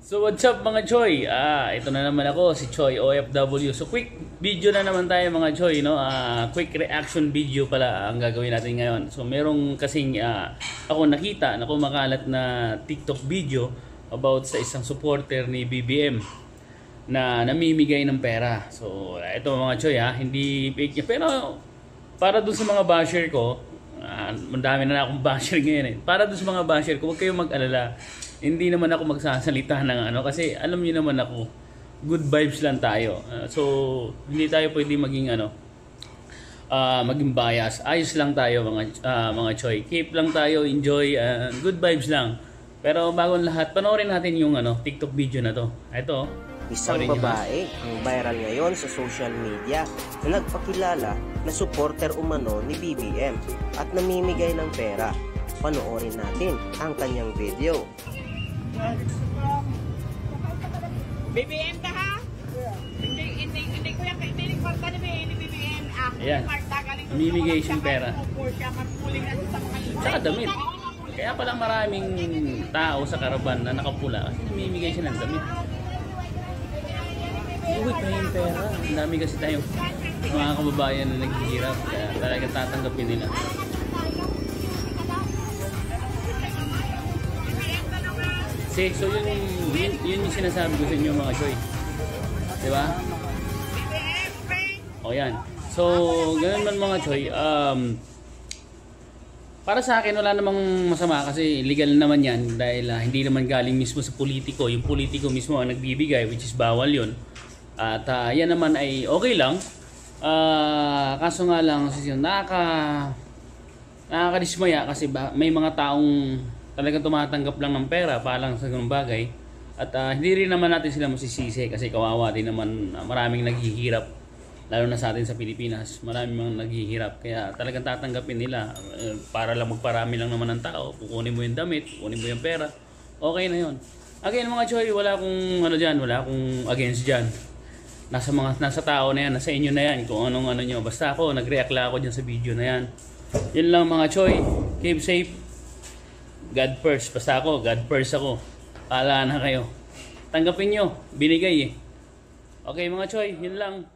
So what's up mga Choy? Ah, ito na naman ako si Choy OFW. So quick video na naman tayo mga Choy, no? Ah, quick reaction video pala ang gagawin natin ngayon. So merong kasing ah, ako nakita na kumakalat na TikTok video about sa isang supporter ni BBM na namimigay ng pera. So ito mga Choy ha, hindi fake niya. Pero para dun sa mga basher ko, ah, mandami na akong basher ngayon eh. Para dun sa mga basher ko, huwag kayong mag-alala hindi naman ako magsasalita ng ano kasi alam niyo naman ako good vibes lang tayo. Uh, so hindi tayo pwede maging ano ah, maging bias. Ayos lang tayo mga ah, mga choy keep lang tayo enjoy uh, good vibes lang. Pero bago lahat panoorin natin yung ano TikTok video na to. Ito Isang babae ang viral ngayon sa social media na nagpakilala na supporter umano ni BBM at namimigay ng pera. Panoorin natin ang kanyang video. BBM ka ha? Hindi, hindi, hindi ko yan, hindi rin kwarta ni ni BBM. Ako, Ayan. kwarta, galing ko mga pera. pupur siya, magpuling na sa mga ito. Tsaka damit. Kaya pala maraming tao sa karaban na nakapula kasi namimigay siya ng damit. Uy, pa yung pera. Ang dami kasi tayong mga kababayan na naghihirap. Kaya talaga tatanggapin nila. See, so yun, yun, yun yung sinasabi ko sa inyo mga choy. Di ba? O yan. So, ganun man mga choy. Um, para sa akin wala namang masama kasi legal naman yan dahil ah, hindi naman galing mismo sa politiko. Yung politiko mismo ang nagbibigay which is bawal yon At ah, yan naman ay okay lang. Ah, kaso nga lang yun, nakaka nakakadismaya kasi ba, may mga taong talagang tumatanggap lang ng pera para lang sa ganung bagay. At ah, hindi rin naman natin sila masisisi kasi kawawa din naman maraming naghihirap lalo na sa atin sa Pilipinas, maraming mga naghihirap. Kaya talagang tatanggapin nila eh, para lang magparami lang naman ng tao. Kukunin mo yung damit, kukunin mo yung pera. Okay na yon. Again mga choy, wala akong ano diyan, wala akong against diyan. Nasa mga nasa tao na yan, nasa inyo na yan kung anong ano nyo. Basta ako, nag-react lang ako diyan sa video na yan. Yun lang mga choy. Keep safe. God first. Basta ako, God first ako. Pala na kayo. Tanggapin nyo. Binigay eh. Okay mga choy, yun lang.